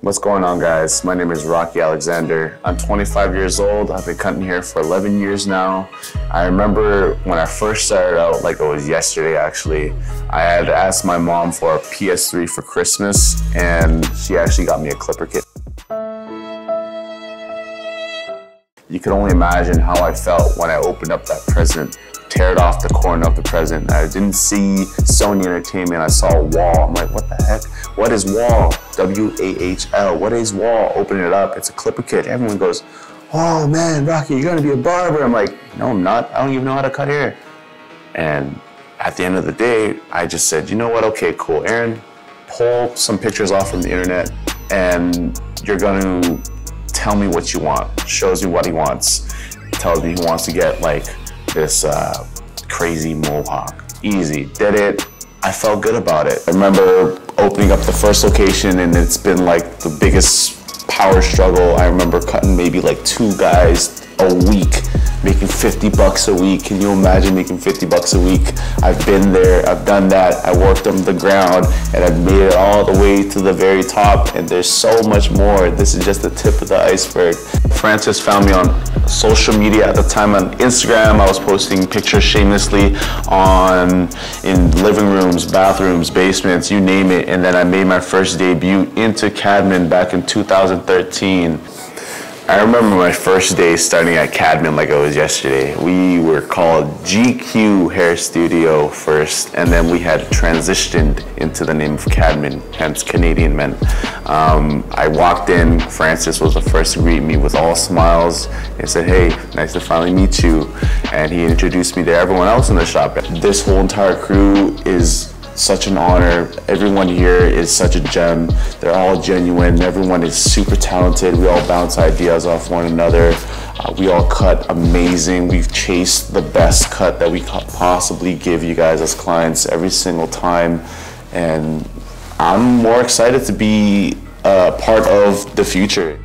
What's going on guys? My name is Rocky Alexander. I'm 25 years old. I've been cutting hair for 11 years now. I remember when I first started out, like it was yesterday actually, I had asked my mom for a PS3 for Christmas and she actually got me a clipper kit. You can only imagine how I felt when I opened up that present teared off the corner of the present. I didn't see Sony Entertainment, I saw Wahl. I'm like, what the heck? What is Wahl? W-A-H-L. What is Wahl? Open it up, it's a clipper kit. Everyone goes, oh man, Rocky, you're gonna be a barber. I'm like, no, I'm not. I don't even know how to cut hair. And at the end of the day, I just said, you know what? Okay, cool. Aaron, pull some pictures off from the internet and you're gonna tell me what you want. Shows me what he wants. Tells me he wants to get like this uh, crazy mohawk. Easy, did it. I felt good about it. I remember opening up the first location and it's been like the biggest power struggle. I remember cutting maybe like two guys a week making 50 bucks a week. Can you imagine making 50 bucks a week? I've been there, I've done that. I worked on the ground and I've made it all the way to the very top and there's so much more. This is just the tip of the iceberg. Francis found me on social media at the time on Instagram. I was posting pictures shamelessly on in living rooms, bathrooms, basements, you name it. And then I made my first debut into Cadmen back in 2013. I remember my first day starting at Cadmen like it was yesterday. We were called GQ Hair Studio first, and then we had transitioned into the name of Cadmen, hence Canadian Men. Um, I walked in, Francis was the first to greet me with all smiles and said, hey, nice to finally meet you. And he introduced me to everyone else in the shop. This whole entire crew is such an honor. Everyone here is such a gem. They're all genuine. Everyone is super talented. We all bounce ideas off one another. Uh, we all cut amazing. We've chased the best cut that we could possibly give you guys as clients every single time. And I'm more excited to be a part of the future.